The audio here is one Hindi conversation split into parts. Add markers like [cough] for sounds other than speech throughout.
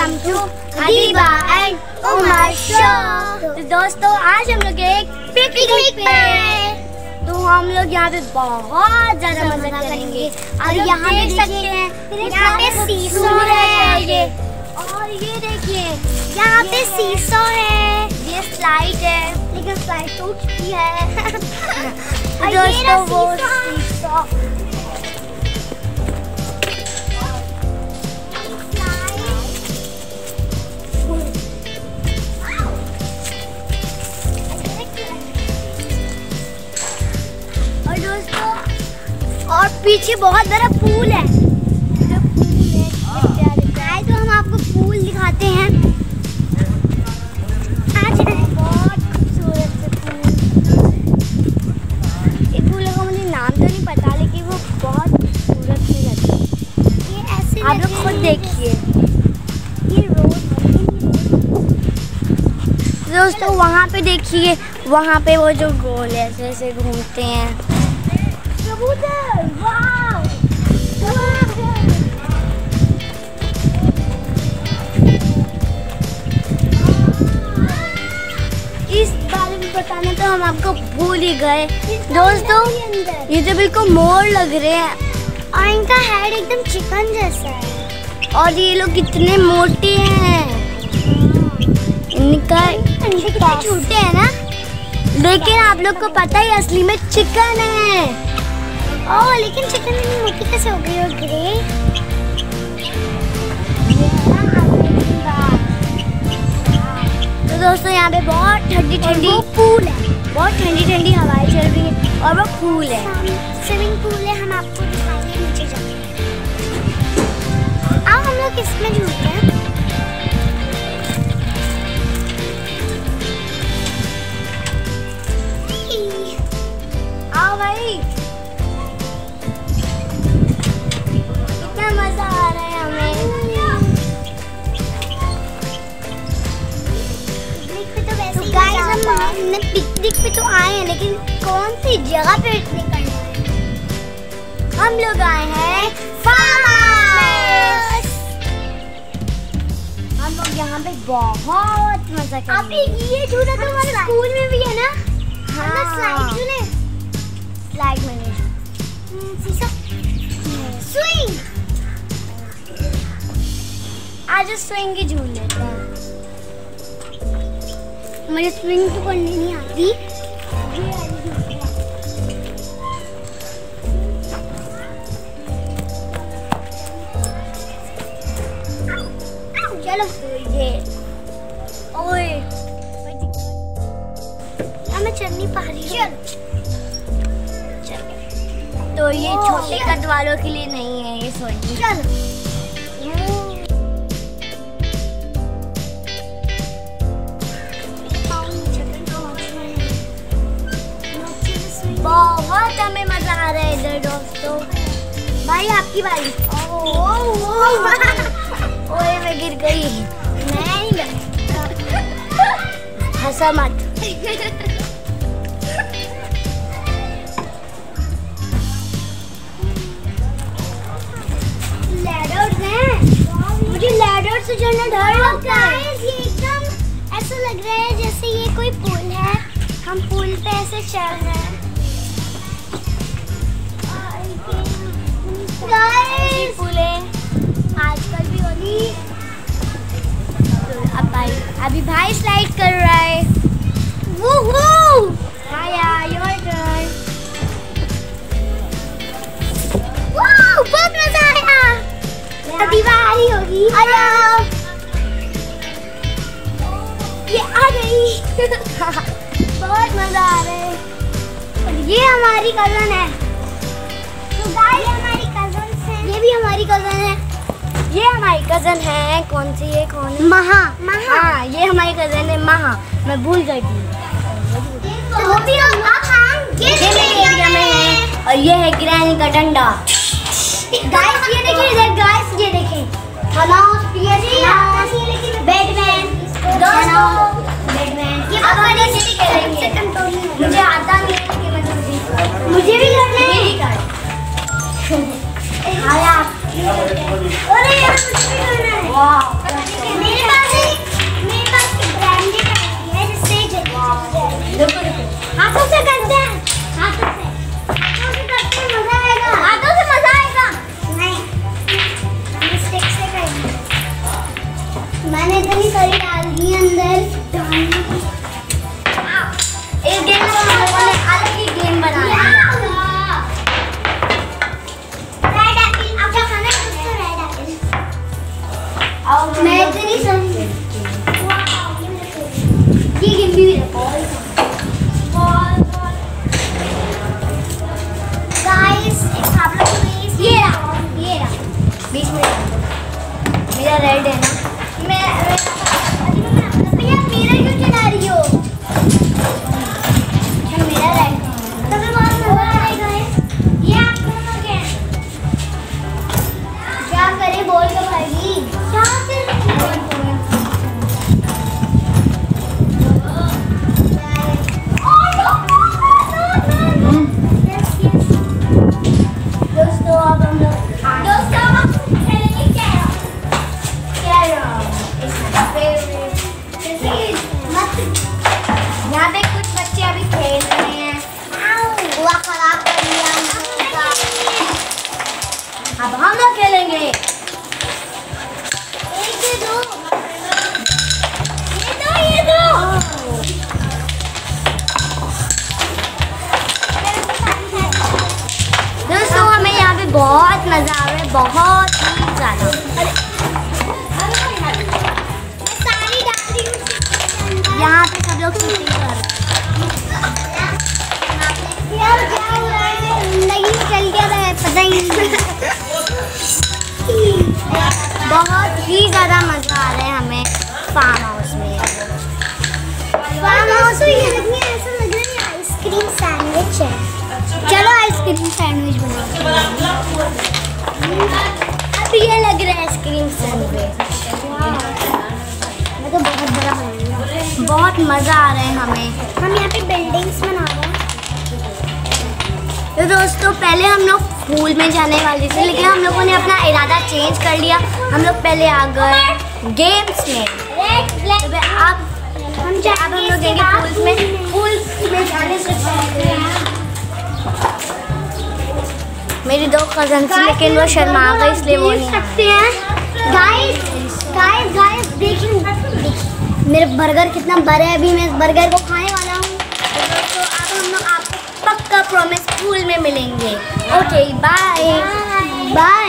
Welcome to Deeba and Umar show. तो दोस्तों आज हम लोग एक पिकनिक पे तो हम लोग यहाँ पे बहुत ज़्यादा मज़ा करेंगे। और यहाँ देख सकते हैं यहाँ पे सीसो है। ये। और ये देखिए यहाँ पे सीसो है। ये स्लाइड है। लेकिन स्लाइड टूट चुकी है। [laughs] दोस्तों वो सीसो। पीछे बहुत बड़ा पूल है। आए तो हम आपको पूल दिखाते हैं। आज बहुत खूबसूरत से पूल। ये पूल का मुझे नाम तो नहीं पता लेकिन वो बहुत खूबसूरत से लगता है। ये ऐसे आप लोग खुद देखिए। ये रोड दोस्तों वहाँ पे देखिए वहाँ पे वो जो गोल ऐसे ऐसे घूमते हैं। कबूतर इस बारे में बताना तो हम आपको भूल ही गए। दोस्तों ये तो बिल्कुल मोर लग रहे हैं। और इनका हेड एकदम चिकन जैसा है। और ये लोग कितने मोटे हैं। इनका कितने छोटे हैं ना। लेकिन आप लोग को पता ही असली में चिकन है। ओह लेकिन चिकन इतनी मोटी कैसे हो गई और ग्रे तो दोस्तों यहाँ पे बहुत ठंडी ठंडी पूल है। बहुत ठंडी ठंडी हवाएँ चल रही है और वो पूल है। स्विमिंग पूल है हम आपको दिखाएँगे नीचे जाके। आओ हम लोग इसमें झूलते हैं। हमने पिकनिक पे तो आए हैं लेकिन कौन सी जगह पे पिकनिक करने हम लोग आए हैं हम लोग यहाँ पे बहुत मज़ा करेंगे अभी ये झूला तो हमारे स्कूल में भी है ना? हाँ। स्लाइड झूले। स्लाइड मैंने स्विंग आज स्विंग ही झूल लेते हैं मुझे स्विंग तो करनी नहीं आती। चलो ये। ओए। मैं चल नहीं पा रही चल। चल। तो ये छोटे कद वालों के लिए नहीं है ये सोनी। चल। आपकी बारी। ओए मैं गिर गई। मैं नहीं हंसा मत। मुझे लैडर से चढ़ना डर लगता है। ये एकदम ऐसा लग रहा है जैसे ये कोई पुल है। हम पुल पे ऐसे चल रहे हैं। आजकल भी होली। तो अब भाई अभी भाई स्लाइड कर रहा है। वूहू! आया योर टर्न वाओ बहुत मज़ा आया। होगी। ये आ गई। [laughs] बहुत मज़ा आ रहा है। और ये हमारी कज़न है। हमारी कज़न है। ये हमारी कज़न है। कौन सी है कौन है? महा। महा। हाँ ये हमारी कज़न है महा। मैं भूल गई थी। तो भी हम एरिया में है। और ये है ग्रैनी का डंडा। गाइस ये देखिए इधर गाइस ये देखिए हनाउस पीएससी बैटमैन दोस्तों बैटमैन ये सिटी करेंगे मुझे आता नहीं है मुझे भी करना है। अरे यार कुछ भी करना है। वाओ मेरे पास मेरे पास ब्रांडेड आती है जिससे जल्दी देखो देखो। हाथों से करते हैं। हाथों से। हाथों से करते मज़ा आएगा। हाथों से मज़ा आएगा। नहीं। हम स्टिक से करेंगे मैंने इतनी सारी डाल दी अंदर डालने बहुत मज़ा आ रहा है बहुत ही ज़्यादा। यहाँ पे सब लोग शूटिंग कर ज़िंदगी चल है पता ही नहीं। बहुत ही ज़्यादा मज़ा आ रहा है हमें फार्म हाउस में। फार्म हाउस में ऐसा लग रहा है आइसक्रीम सैंडविच है। चलो आइसक्रीम सैंडविच बनाओ अब ये लग रहा है आइसक्रीम सैंडविच मैं तो बहुत बड़ा बनाऊँगा बहुत मज़ा आ रहा है हमें। हम यहाँ पे बिल्डिंग्स बना रहे हैं। तो दोस्तों, पहले हम लोग स्कूल में जाने वाले थे, लेकिन हम लोगों ने अपना इरादा चेंज कर लिया। हम लोग पहले आ गए गेम्स में। अब हम अब हम लोग पूल्स में। पूल्स में जाने से पहले मेरी दो कज़न थी लेकिन वो शर्मा गई इसलिए वो नहीं सकते हैं। गाइस गाइस गाइस देखिए मेरा बर्गर कितना बड़ा है अभी मैं इस बर्गर को खाने वाला हूँ। तो अब हम लोग आपको पक्का प्रॉमिस स्कूल में मिलेंगे। ओके बाय बाय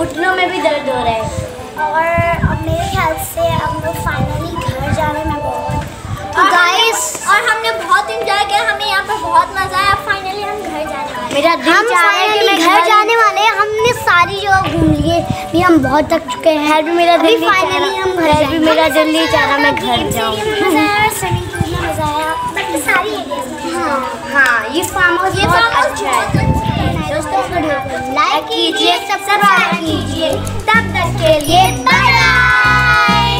घुटनों में भी दर्द हो रहा है। और अब मेरे ख्याल से हम लोग फाइनली घर जाने में बहुत तो गाइस और हमने बहुत इंजॉय किया हमें यहाँ पर बहुत मज़ा आया। फाइनली हम घर जाने वाले मेरा दिल चाह रहा है मैं घर जाने वाले हैं। हमने सारी जगह घूम लिए। भी हम बहुत थक चुके हैं। है भी मेरा दिल फाइनली हम घर है भी मेरा दिल नहीं चाह रहा मैं घर जाऊँ। मज़ा आया स्विमिंग पूल में मज़ा आया। सारी हाँ हाँ ये फार्म हाउस ये बहुत फार्म अच्छा है। दोस्तों लाइक कीजिए सब्सक्राइब कीजिए। तब तक के लिए बाय बाय